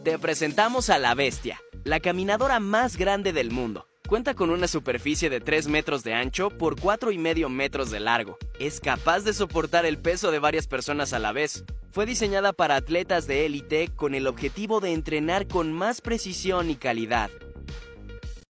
Te presentamos a la bestia, la caminadora más grande del mundo. Cuenta con una superficie de 3 metros de ancho por 4,5 metros de largo. Es capaz de soportar el peso de varias personas a la vez. Fue diseñada para atletas de élite con el objetivo de entrenar con más precisión y calidad.